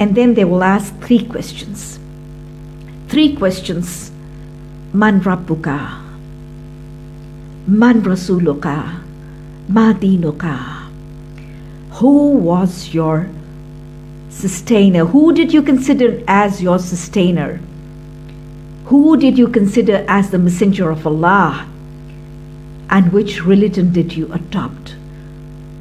And then they will ask three questions. Three questions. Man Rabbuka? Man Rasuluka? Ma Dinuka? Who was your sustainer? Who did you consider as your sustainer? Who did you consider as the messenger of Allah? And which religion did you adopt?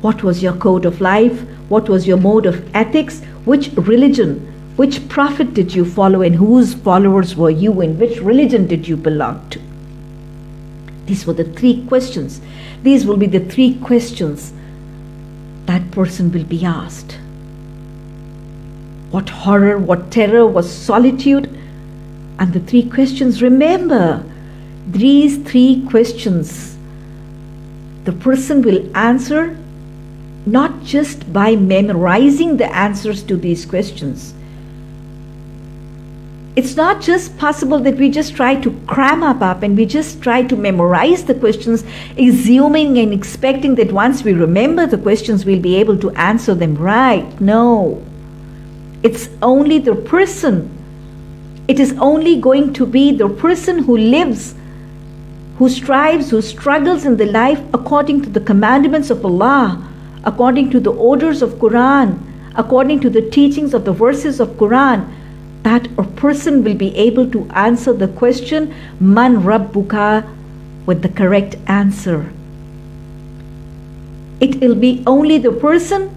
What was your code of life? What was your mode of ethics? Which religion, which prophet did you follow, and whose followers were you, and which religion did you belong to? These were the three questions. These will be the three questions that person will be asked. What horror, what terror was solitude? And the three questions, remember, these three questions, the person will answer not just by memorizing the answers to these questions. It's not just possible that we just try to cram up up and we just try to memorize the questions, assuming and expecting that once we remember the questions, we'll be able to answer them right. No. It's only the person. It is only going to be the person who lives, who strives, who struggles in the life according to the commandments of Allah according to the orders of Quran, according to the teachings of the verses of Quran, that a person will be able to answer the question, Man Rabbuka, with the correct answer. It will be only the person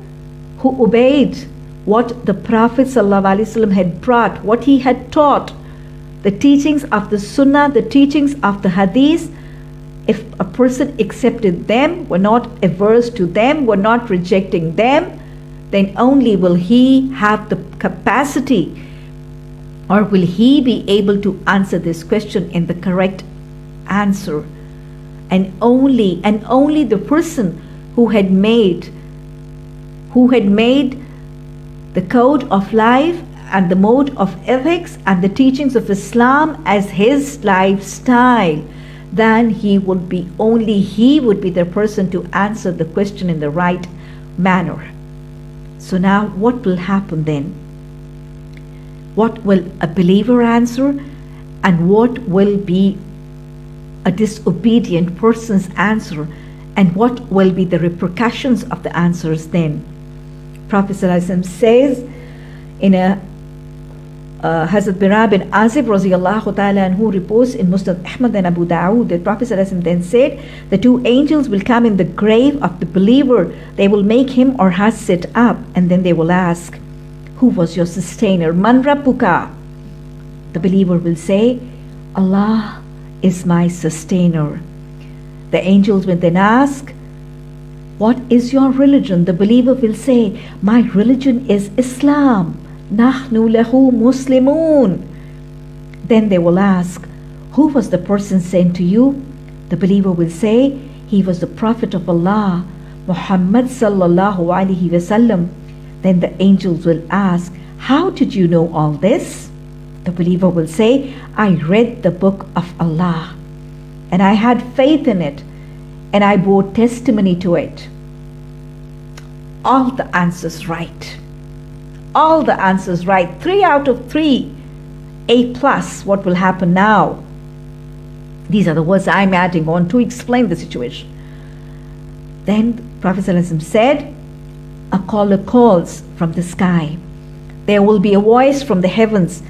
who obeyed what the Prophet ﷺ had brought, what he had taught, the teachings of the Sunnah, the teachings of the Hadith, if a person accepted them, were not averse to them, were not rejecting them, then only will he have the capacity or will he be able to answer this question in the correct answer. And only and only the person who had made who had made the code of life and the mode of ethics and the teachings of Islam as his lifestyle then he would be only he would be the person to answer the question in the right manner. So now what will happen then? What will a believer answer and what will be a disobedient person's answer and what will be the repercussions of the answers then? Prophet says in a uh, Hazrat Bara bin Azib radiallahu ta'ala and who reports in Musnad Ahmad and Abu Dawud that Prophet then said, The two angels will come in the grave of the believer. They will make him or her sit up and then they will ask, Who was your sustainer? Man Rabbuka? The believer will say, Allah is my sustainer. The angels will then ask, What is your religion? The believer will say, My religion is Islam. Nahnu lahu muslimun. Then they will ask, Who was the person sent to you? The believer will say, He was the Prophet of Allah, Muhammad sallallahu alaihi wasallam. Then the angels will ask, How did you know all this? The believer will say, I read the book of Allah and I had faith in it and I bore testimony to it. All the answers right all the answers right. Three out of three. A plus. What will happen now? These are the words I'm adding on to explain the situation. Then Prophet said, A caller calls from the sky. There will be a voice from the heavens,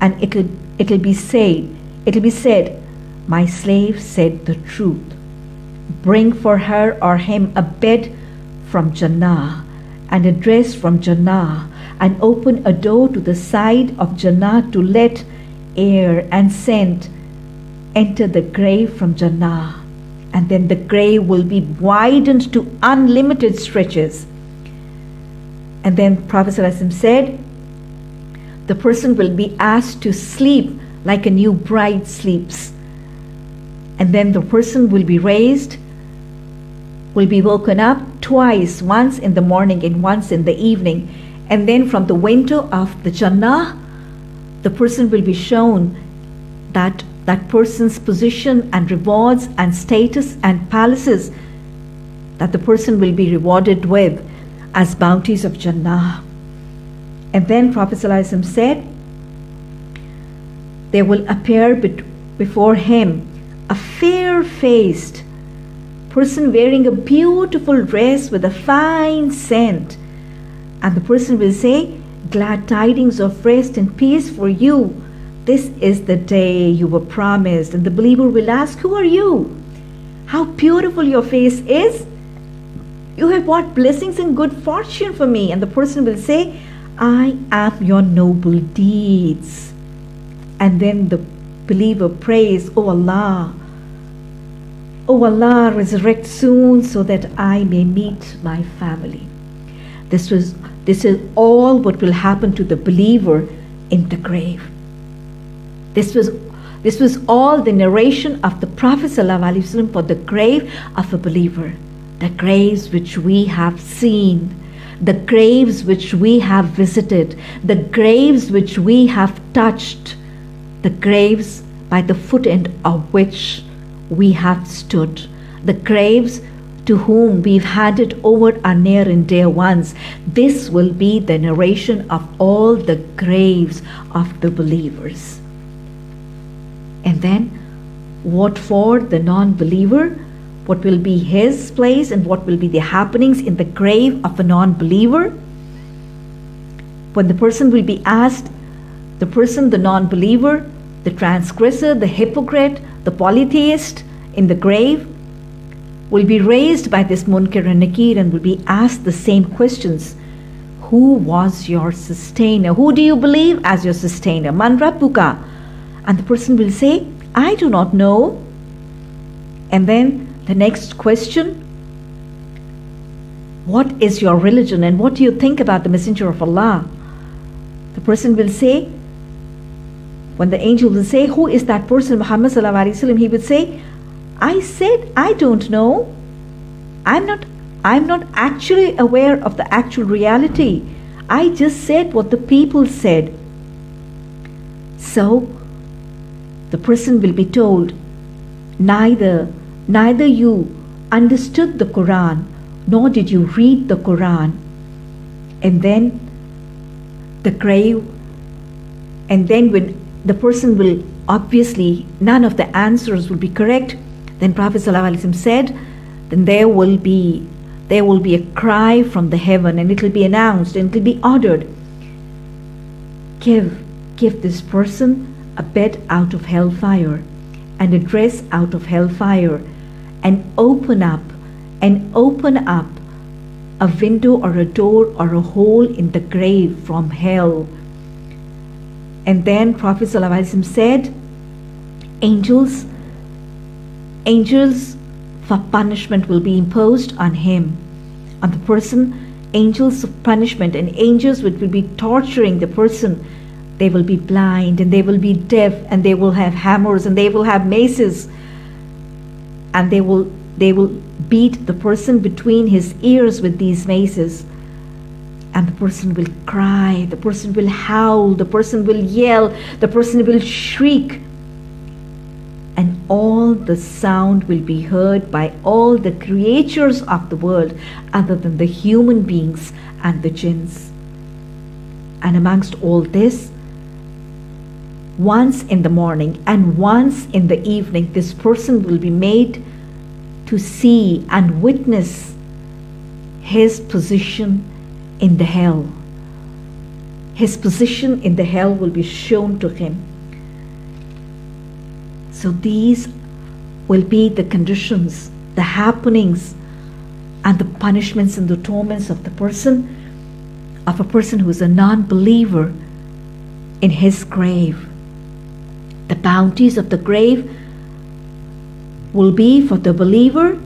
and it'll it'll be said, it'll be said, My slave said the truth. Bring for her or him a bed from Jannah and a dress from Jannah and open a door to the side of Jannah to let air and scent enter the grave from Jannah. And then the grave will be widened to unlimited stretches. And then Prophet said, the person will be asked to sleep like a new bride sleeps. And then the person will be raised, will be woken up twice, once in the morning and once in the evening and then from the window of the Jannah, the person will be shown that that person's position and rewards and status and palaces that the person will be rewarded with as bounties of Jannah. And then Prophet said, There will appear before him a fair faced person wearing a beautiful dress with a fine scent. And the person will say, Glad tidings of rest and peace for you. This is the day you were promised. And the believer will ask, Who are you? How beautiful your face is. You have brought blessings and good fortune for me. And the person will say, I am your noble deeds. And then the believer prays, Oh Allah, Oh Allah, resurrect soon so that I may meet my family. This was this is all what will happen to the believer in the grave. This was this was all the narration of the Prophet ﷺ for the grave of a believer, the graves which we have seen, the graves which we have visited, the graves which we have touched, the graves by the foot end of which we have stood, the graves to whom we've handed over our near and dear ones. This will be the narration of all the graves of the believers. And then, what for the non believer? What will be his place and what will be the happenings in the grave of a non believer? When the person will be asked, the person, the non believer, the transgressor, the hypocrite, the polytheist in the grave will be raised by this Munkar and Nakir and will be asked the same questions. Who was your sustainer? Who do you believe as your sustainer? Man Rabbuka. And the person will say, I do not know. And then the next question, what is your religion and what do you think about the Messenger of Allah? The person will say, when the angel will say, Who is that person, Muhammad? Sallallahu alaihi wasallam he would say, I said, I don't know. I'm not I'm not actually aware of the actual reality. I just said what the people said. So the person will be told, neither neither you understood the Quran nor did you read the Quran. And then the grave and then when the person will obviously, none of the answers will be correct. Then Prophet ﷺ said, then there will be there will be a cry from the heaven and it will be announced and it will be ordered. Give, give this person a bed out of hellfire and a dress out of hellfire and open up and open up a window or a door or a hole in the grave from hell and then Prophet ﷺ said, Angels, angels for punishment will be imposed on him, on the person, angels of punishment, and angels which will be torturing the person. They will be blind and they will be deaf and they will have hammers and they will have maces and they will they will beat the person between his ears with these maces and the person will cry, the person will howl, the person will yell, the person will shriek. All the sound will be heard by all the creatures of the world other than the human beings and the jinns. And amongst all this, once in the morning and once in the evening, this person will be made to see and witness his position in the hell. His position in the hell will be shown to him. So these will be the conditions, the happenings, and the punishments and the torments of the person, of a person who is a non believer in his grave. The bounties of the grave will be for the believer